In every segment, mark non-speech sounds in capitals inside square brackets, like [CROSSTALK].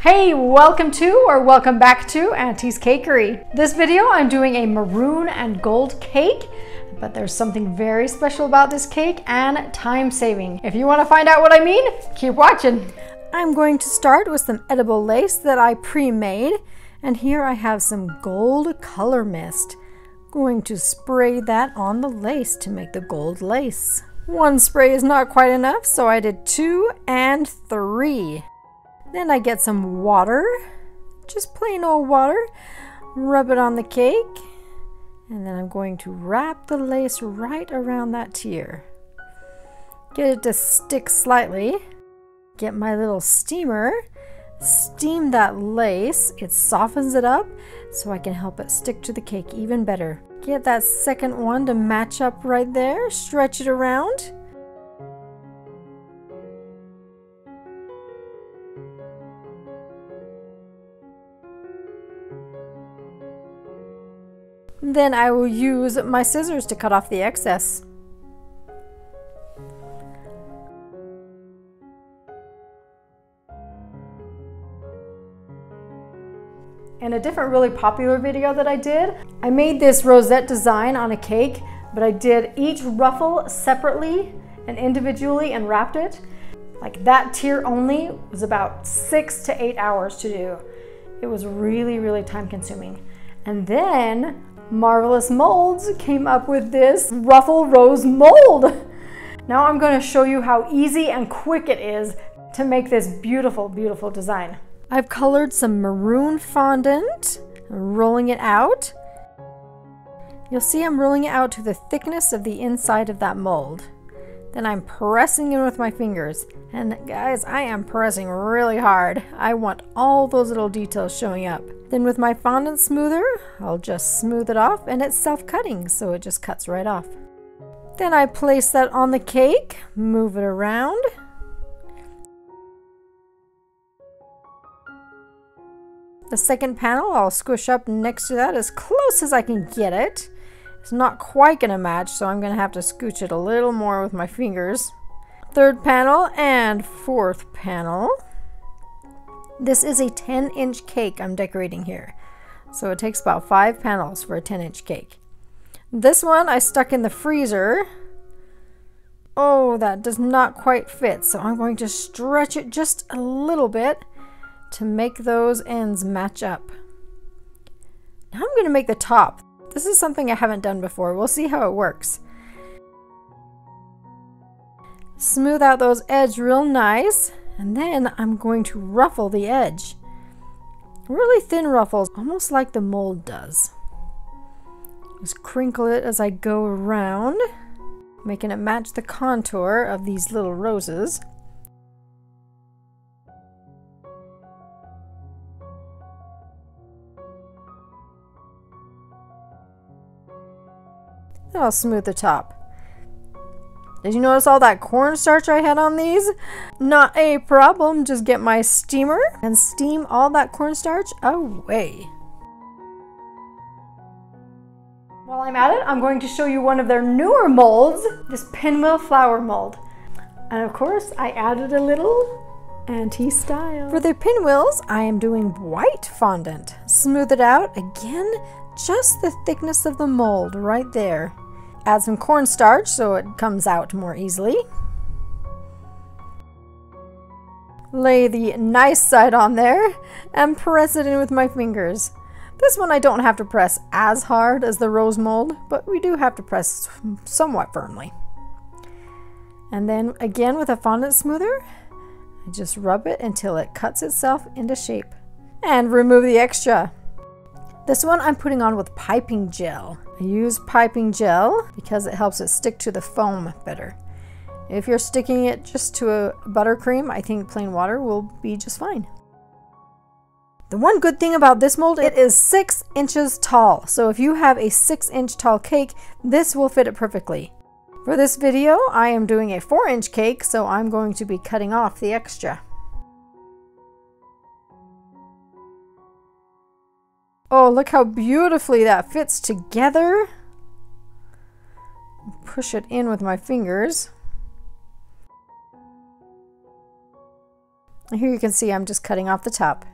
Hey, welcome to or welcome back to Auntie's Cakery. This video I'm doing a maroon and gold cake, but there's something very special about this cake and time saving. If you want to find out what I mean, keep watching. I'm going to start with some edible lace that I pre-made, and here I have some gold color mist. Going to spray that on the lace to make the gold lace. One spray is not quite enough, so I did two and three. Then I get some water, just plain old water, rub it on the cake, and then I'm going to wrap the lace right around that tier. Get it to stick slightly. Get my little steamer, steam that lace. It softens it up so I can help it stick to the cake even better. Get that second one to match up right there, stretch it around. Then I will use my scissors to cut off the excess. In a different really popular video that I did, I made this rosette design on a cake, but I did each ruffle separately and individually and wrapped it. Like that tier only was about six to eight hours to do. It was really, really time consuming. And then Marvelous Molds came up with this ruffle rose mold. Now I'm going to show you how easy and quick it is to make this beautiful, beautiful design. I've colored some maroon fondant, rolling it out. You'll see I'm rolling it out to the thickness of the inside of that mold. Then I'm pressing in with my fingers. And guys, I am pressing really hard. I want all those little details showing up. Then with my fondant smoother, I'll just smooth it off and it's self-cutting, so it just cuts right off. Then I place that on the cake, move it around. The second panel I'll squish up next to that as close as I can get it. It's not quite gonna match, so I'm gonna have to scooch it a little more with my fingers. Third panel and fourth panel. This is a 10 inch cake I'm decorating here. So it takes about five panels for a 10 inch cake. This one I stuck in the freezer. Oh, that does not quite fit. So I'm going to stretch it just a little bit to make those ends match up. Now I'm going to make the top. This is something I haven't done before. We'll see how it works. Smooth out those edges real nice. And then I'm going to ruffle the edge. Really thin ruffles, almost like the mold does. Just crinkle it as I go around, making it match the contour of these little roses. I'll smooth the top. Did you notice all that cornstarch I had on these? Not a problem, just get my steamer and steam all that cornstarch away. While I'm at it, I'm going to show you one of their newer molds, this pinwheel flower mold. And of course, I added a little Auntie style. For the pinwheels, I am doing white fondant. Smooth it out, again, just the thickness of the mold right there. Add some cornstarch so it comes out more easily. Lay the nice side on there and press it in with my fingers. This one I don't have to press as hard as the rose mold, but we do have to press somewhat firmly. And then again with a fondant smoother, I just rub it until it cuts itself into shape. And remove the extra. This one I'm putting on with piping gel. I use piping gel because it helps it stick to the foam better. If you're sticking it just to a buttercream, I think plain water will be just fine. The one good thing about this mold, it is six inches tall. So if you have a six inch tall cake, this will fit it perfectly. For this video, I am doing a four inch cake, so I'm going to be cutting off the extra. Oh, look how beautifully that fits together. Push it in with my fingers. Here you can see I'm just cutting off the top.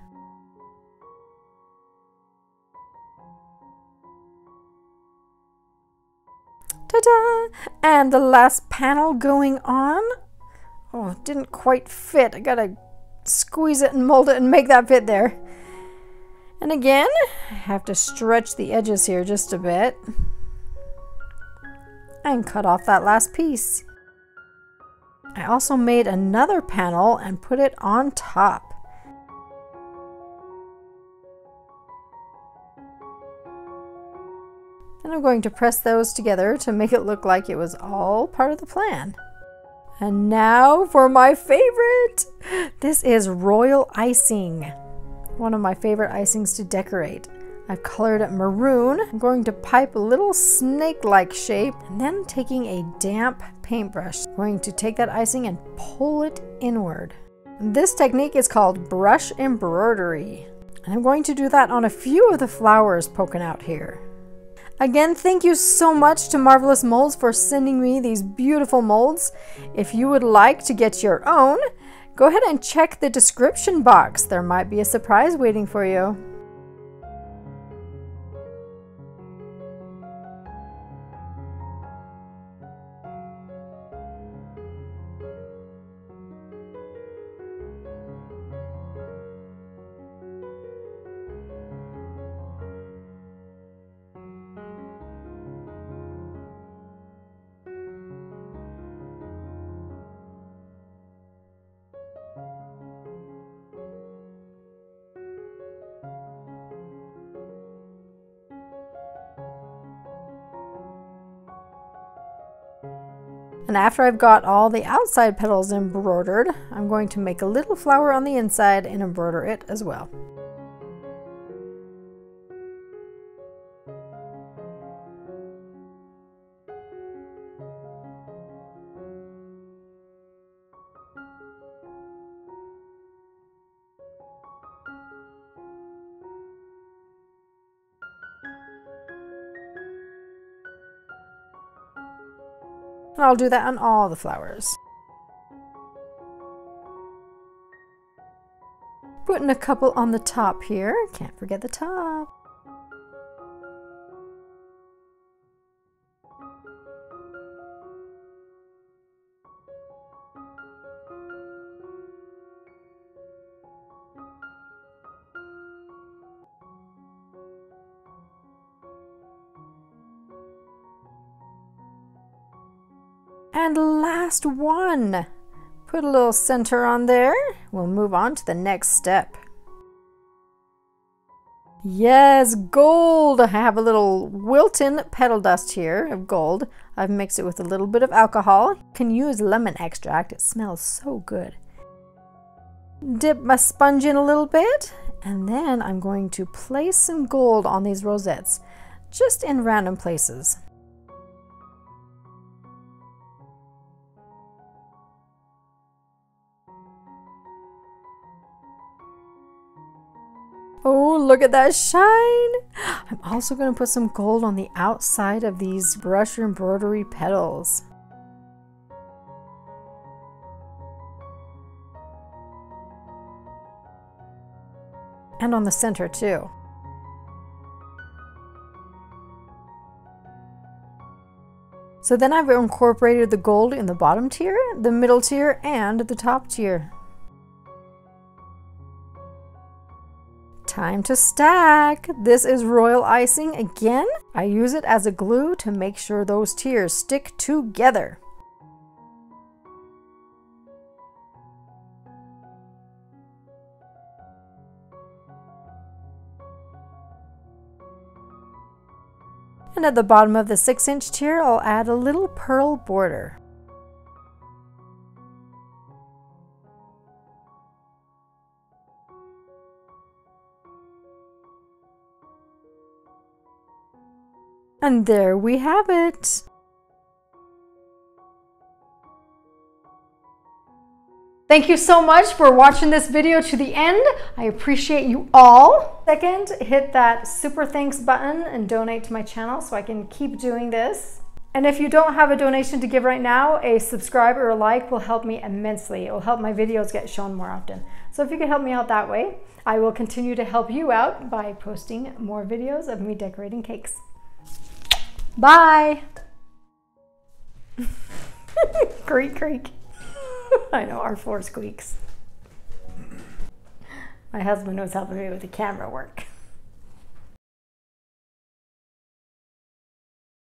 Ta-da! And the last panel going on. Oh, it didn't quite fit. I gotta squeeze it and mold it and make that fit there. And again, I have to stretch the edges here just a bit. And cut off that last piece. I also made another panel and put it on top. And I'm going to press those together to make it look like it was all part of the plan. And now for my favorite! This is royal icing. One of my favorite icings to decorate. I've colored it maroon. I'm going to pipe a little snake-like shape and then taking a damp paintbrush, I'm going to take that icing and pull it inward. This technique is called brush embroidery. And I'm going to do that on a few of the flowers poking out here. Again, thank you so much to Marvelous Molds for sending me these beautiful molds. If you would like to get your own, go ahead and check the description box. There might be a surprise waiting for you. And after I've got all the outside petals embroidered, I'm going to make a little flower on the inside and embroider it as well. And I'll do that on all the flowers. Putting a couple on the top here. Can't forget the top. And last one. Put a little center on there. We'll move on to the next step. Yes, gold! I have a little Wilton petal dust here of gold. I've mixed it with a little bit of alcohol. You can use lemon extract, it smells so good. Dip my sponge in a little bit, and then I'm going to place some gold on these rosettes, just in random places. Oh, look at that shine. I'm also going to put some gold on the outside of these brush embroidery petals. And on the center too. So then I've incorporated the gold in the bottom tier, the middle tier, and the top tier. Time to stack. This is royal icing again. I use it as a glue to make sure those tiers stick together. And at the bottom of the 6 inch tier, I'll add a little pearl border. And there we have it. Thank you so much for watching this video to the end. I appreciate you all. Second, hit that super thanks button and donate to my channel so I can keep doing this. And if you don't have a donation to give right now, a subscribe or a like will help me immensely. It will help my videos get shown more often. So if you could help me out that way, I will continue to help you out by posting more videos of me decorating cakes. Bye! [LAUGHS] creak, creak. I know, our floor squeaks. My husband was helping me with the camera work.